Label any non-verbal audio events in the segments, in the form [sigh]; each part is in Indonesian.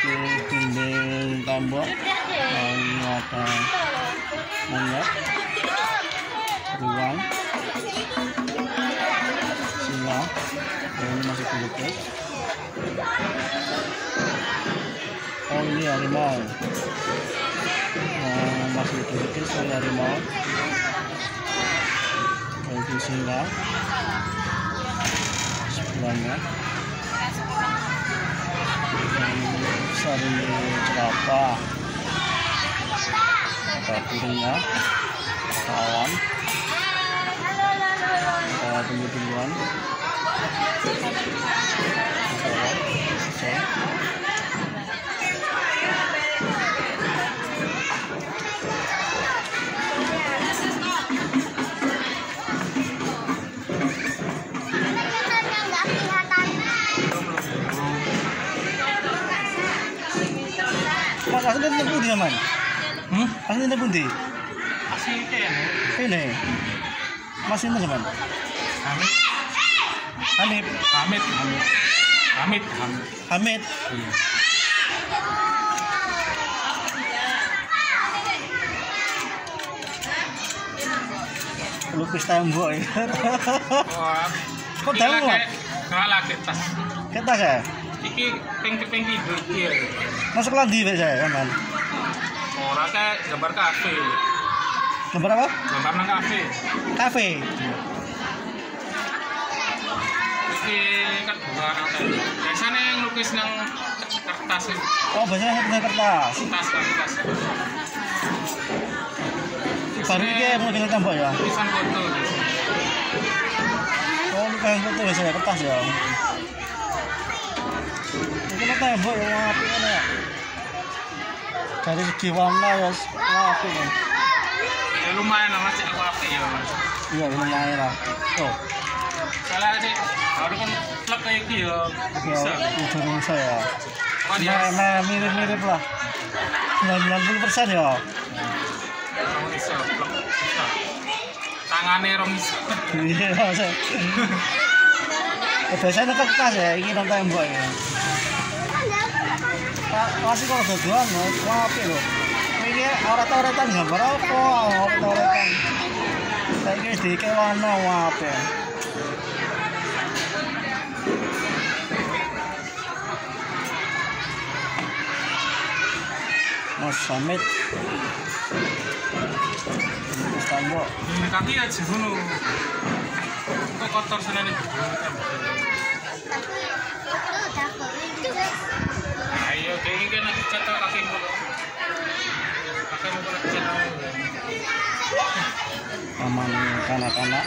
melukis dinding tembok ini ada monyet beruang singa oh, ini masih dilukis oh ini harimau nah, masih dilukis oleh harimau oh, itu singa sebelahnya sari celapa ada piringnya kawan. Ada tumbuh-tumbuhan asli ini pundi man? Hmm? Asli ini pundi? Asli kan? Ini. Mas ini man? Hamid. Hanif, Hamid. Hamid. Hamid. Hamid. Hamid. Iya. Lukis tembok ya. Wah. Kok? Kalau lagi tas. Kita ya. Iki iki. ya. Masuk lagi saya kan. Ora kayak gambar kafe. Gambar apa? Gambar nang kafe. Kafe. Iki kan bukan nang. Biasanya yang lukis nang kertas. Oh, biasanya saya punya kertas. kertas kertas. Baru ini mau tinggal tembok ya. Tulisan foto. Oh, kayak foto ya saya kertas ya. Kan tembok ya. Dari segi warna ya wapi kan. Ya lumayan lah mas, aku apa ya mas. Iya, lumayan lah. Oh, Kalau ada baru kan plek kayak gitu ya bisa. ya itu rumah saya. Kan ya Nah, nah mirip-mirip lah. 90 persen ya. bisa bisa. Tangannya rong bisa. Iya. [laughs] Ya, biasanya kertas ya, ini nang tembok ya. masih kalau dua dua nggak apa lo ini orang tahu retan gambar apa, orang tahu retan saya ini di kelana apa Mas Samit Tambok kaki aja dulu Kok kotor sebenarnya Kakimu kena kena. aman kanak-kanak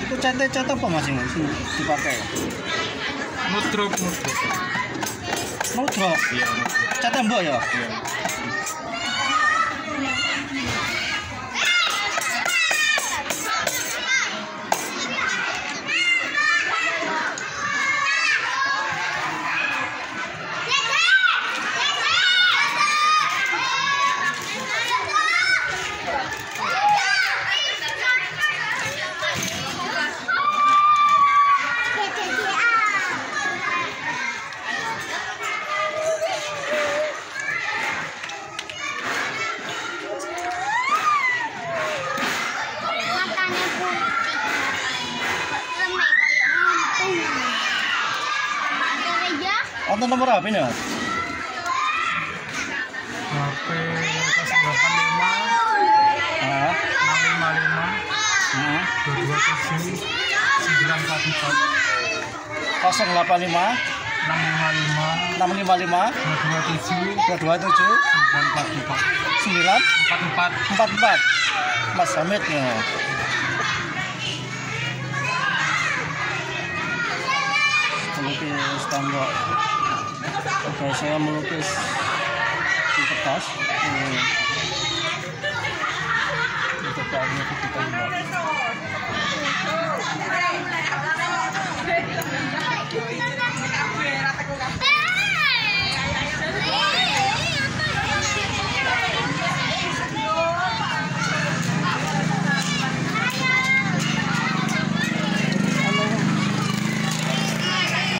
itu cat-cat apa masih mas Ini dipakai mudruk. mau drop Iya. cat tembok ya Iya. Wonten nomor apa ini mas? HP 085 ah 655 ah 227 944 085 655 655 227 227 944 9 44 44 Mas Samit ya melukis tembok oke saya melukis di kertas untuk bahannya kita